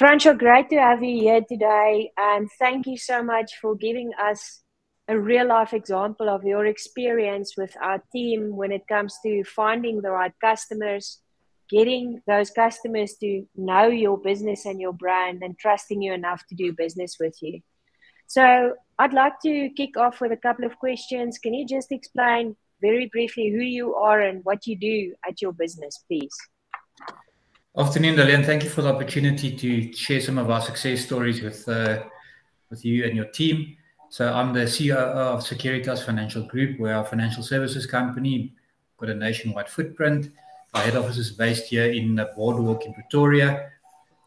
Francois, great to have you here today. And thank you so much for giving us a real life example of your experience with our team when it comes to finding the right customers, getting those customers to know your business and your brand, and trusting you enough to do business with you. So, I'd like to kick off with a couple of questions. Can you just explain very briefly who you are and what you do at your business, please? Afternoon, Dalian. Thank you for the opportunity to share some of our success stories with uh, with you and your team. So I'm the CEO of Securitas Financial Group. We're a financial services company, got a nationwide footprint. Our head office is based here in the Boardwalk in Pretoria,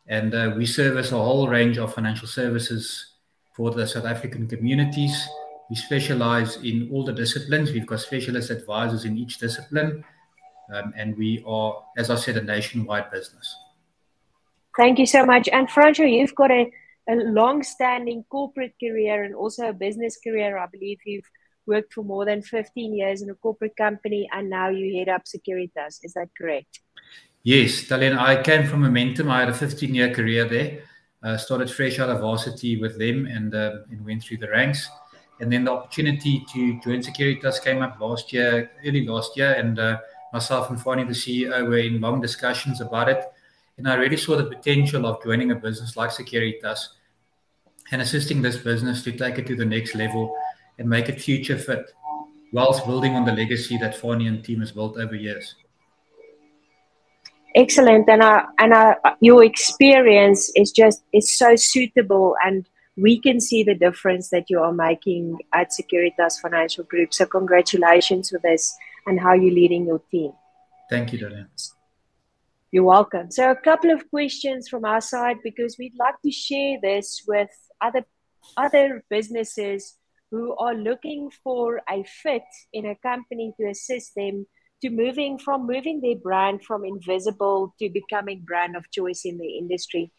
and uh, we service a whole range of financial services for the South African communities. We specialize in all the disciplines. We've got specialist advisors in each discipline, um, and we are, as I said, a nationwide business. Thank you so much. And Francois, you've got a a long-standing corporate career and also a business career. I believe you've worked for more than 15 years in a corporate company and now you head up Securitas. Is that correct? Yes, Dalian, I came from Momentum. I had a 15-year career there. Uh, started fresh out of varsity with them and, uh, and went through the ranks. And then the opportunity to join Securitas came up last year, early last year, and uh, myself and Fani, the CEO, were in long discussions about it. And I really saw the potential of joining a business like Securitas and assisting this business to take it to the next level and make it future fit whilst building on the legacy that Fani and team has built over years. Excellent, and uh, and uh, your experience is just is so suitable, and we can see the difference that you are making at Securitas Financial Group. So congratulations with this and how you're leading your team. Thank you, Dalian. You're welcome. So, a couple of questions from our side because we'd like to share this with other other businesses who are looking for a fit in a company to assist them to moving from moving their brand from invisible to becoming brand of choice in the industry.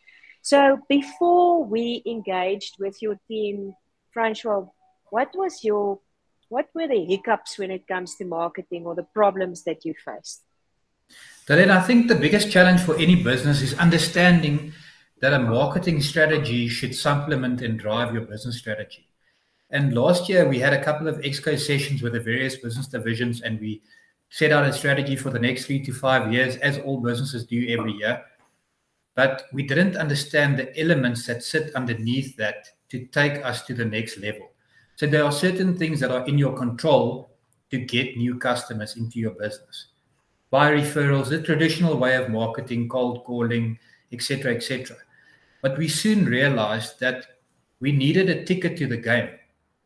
So, before we engaged with your team, Francois, what was your what were the hiccups when it comes to marketing or the problems that you faced? Then I think the biggest challenge for any business is understanding that a marketing strategy should supplement and drive your business strategy. And last year we had a couple of exco sessions with the various business divisions and we set out a strategy for the next three to five years, as all businesses do every year. But we didn't understand the elements that sit underneath that to take us to the next level. So there are certain things that are in your control to get new customers into your business by referrals, the traditional way of marketing, cold calling, etc., etc. But we soon realized that we needed a ticket to the game.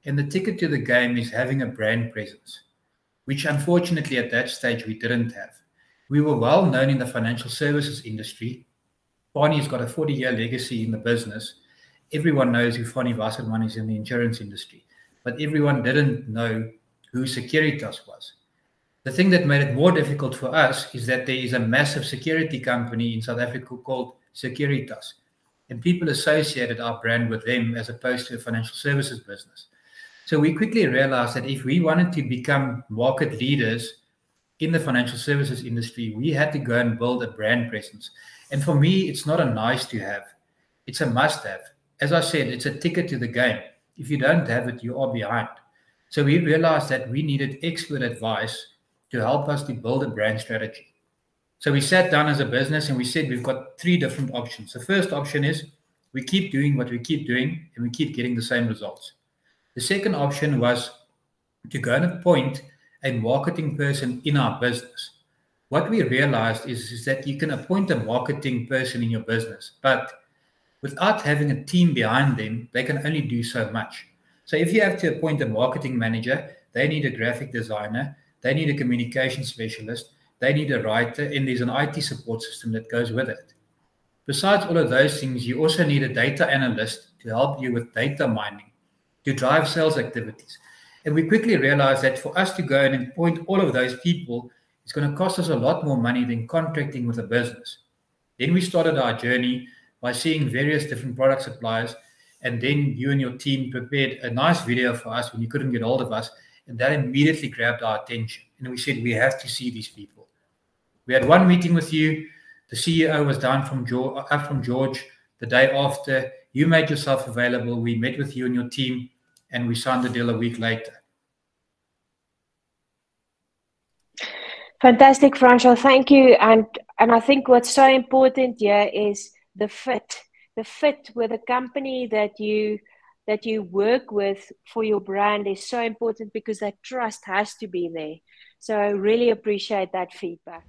And the ticket to the game is having a brand presence, which unfortunately at that stage we didn't have. We were well known in the financial services industry. Fani's got a 40 year legacy in the business. Everyone knows who Fani Wasserman is in the insurance industry, but everyone didn't know who Securitas was. The thing that made it more difficult for us is that there is a massive security company in South Africa called Securitas, and people associated our brand with them as opposed to a financial services business. So we quickly realized that if we wanted to become market leaders in the financial services industry, we had to go and build a brand presence. And for me, it's not a nice to have, it's a must have. As I said, it's a ticket to the game. If you don't have it, you are behind. So we realized that we needed expert advice to help us to build a brand strategy. So we sat down as a business and we said we've got three different options. The first option is we keep doing what we keep doing and we keep getting the same results. The second option was to go and appoint a marketing person in our business. What we realized is, is that you can appoint a marketing person in your business, but without having a team behind them, they can only do so much. So if you have to appoint a marketing manager, they need a graphic designer, they need a communication specialist. They need a writer, and there's an IT support system that goes with it. Besides all of those things, you also need a data analyst to help you with data mining, to drive sales activities. And we quickly realized that for us to go and appoint all of those people, it's going to cost us a lot more money than contracting with a business. Then we started our journey by seeing various different product suppliers. And then you and your team prepared a nice video for us when you couldn't get hold of us and that immediately grabbed our attention. And we said, we have to see these people. We had one meeting with you. The CEO was down from George, up from George The day after, you made yourself available. We met with you and your team, and we signed the deal a week later. Fantastic, Francois. Thank you. And and I think what's so important here is the fit, the fit with the company that you that you work with for your brand is so important because that trust has to be there. So I really appreciate that feedback.